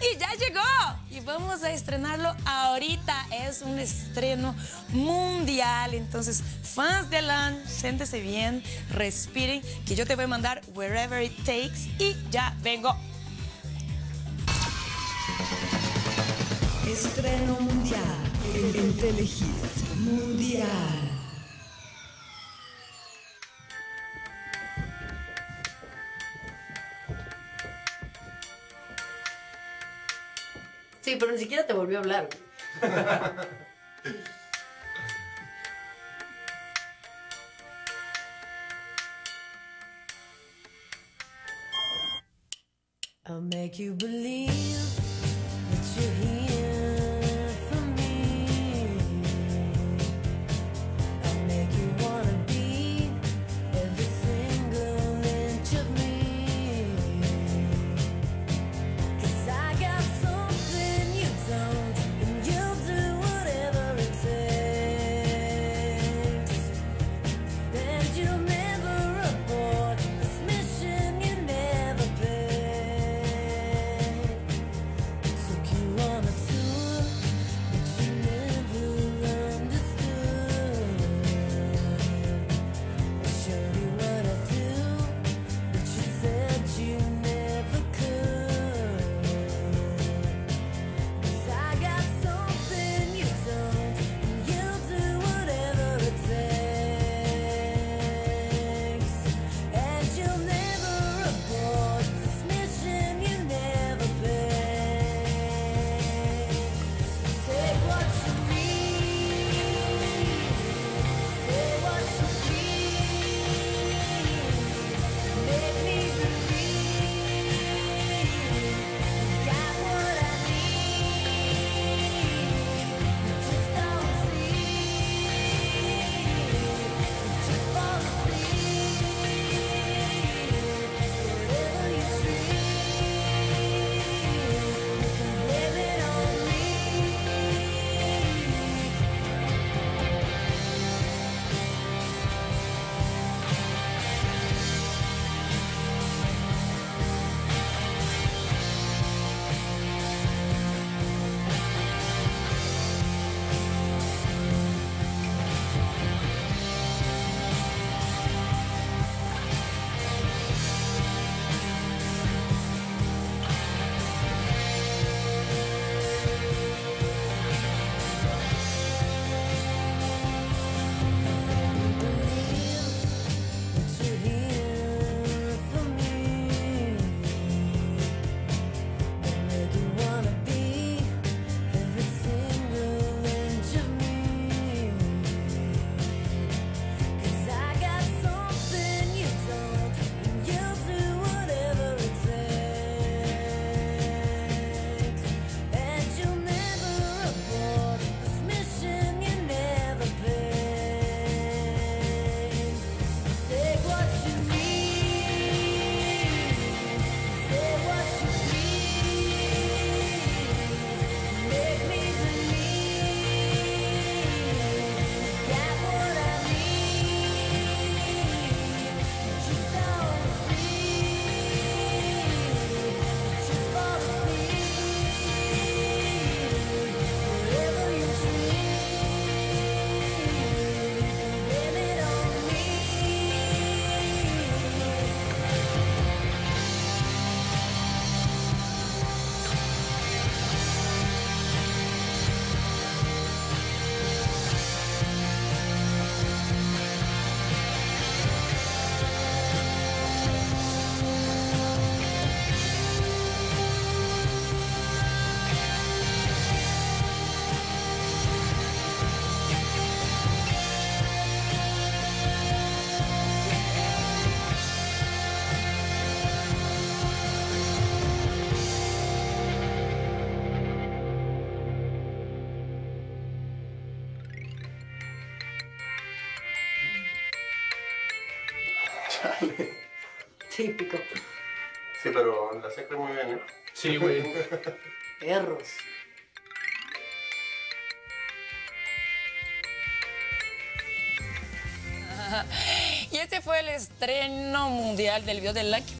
y ya llegó. Y vamos a estrenarlo ahorita. Es un estreno mundial. Entonces, fans de Lan, siéntese bien, respiren, que yo te voy a mandar Wherever It Takes y ya vengo. Estreno mundial el Telehit. Mundial. Sí, pero ni siquiera te volvió a hablar. I'll make you believe. Típico. Sí, pero la sacré muy bien, ¿eh? Sí, güey. Perros. Y este fue el estreno mundial del video de Lucky